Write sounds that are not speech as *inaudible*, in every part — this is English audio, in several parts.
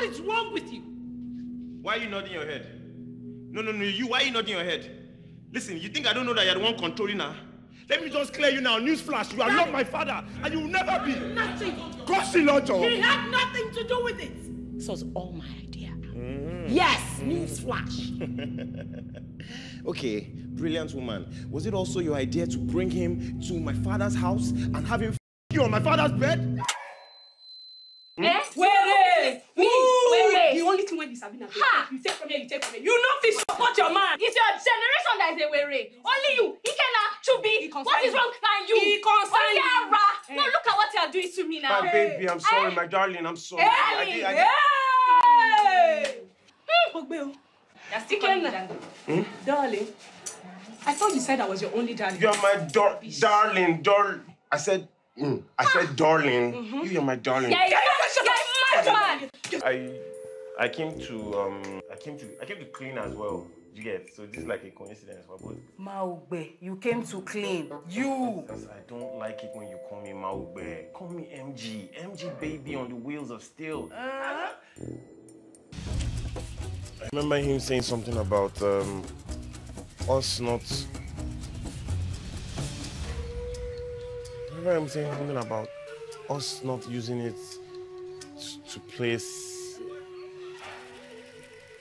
What is wrong with you? Why are you nodding your head? No, no, no, you, why are you nodding your head? Listen, you think I don't know that you're the one controlling her? Let me just clear you now. Newsflash, you are not my father, and you will never be. Nothing. Gossip, Lotto. He had nothing to do with it. This was all my idea. Mm. Yes, newsflash. *laughs* Okay, brilliant woman. Was it also your idea to bring him to my father's house and have him f- you on my father's bed? Eh? Were! Me! Were! The only thing when you Sabina take, Ha! you take from here, you take from here. You know fit support your man. It's your generation that is a were. Only you. Ikena, Chubi. It concern What is wrong? And you. It concern you. Onyara. Eh. No, look at what you are doing to me now. My baby, eh. I'm sorry, eh. my darling, I'm sorry. I did- I did- Hey! Hmm. Ogbe o. You're still calling me that. Hmm? Darling, I thought you said I was your only darling. You're my dar- darling, dar. I said, mm, I said, ah. darling. Mm-hmm. You, you're my darling. Yeah, yeah, yeah, madman. I, I came to, um, I came to, I came to clean as well. You get so this is like a coincidence for both. Maugbe, you came to clean. You. Because I don't like it when you call me Maugbe. Call me MG. MG baby on the wheels of steel. I remember him saying something about um, us not. I remember him saying something about us not using it to, to place.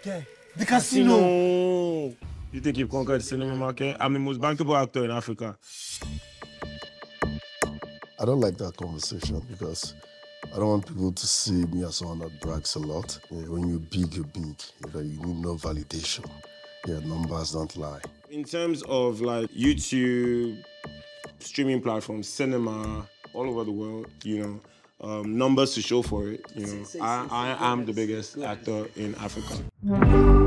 Yeah, the casino. No. You think you've conquered the cinema market? I'm the most bankable actor in Africa. I don't like that conversation because I don't want people to see me as someone that brags a lot. Yeah, when you're big, you're big. You, you need no validation. Yeah, numbers don't lie. In terms of like YouTube, streaming platforms, cinema, all over the world, you know, um, numbers to show for it. You know, I, I am the biggest actor in Africa.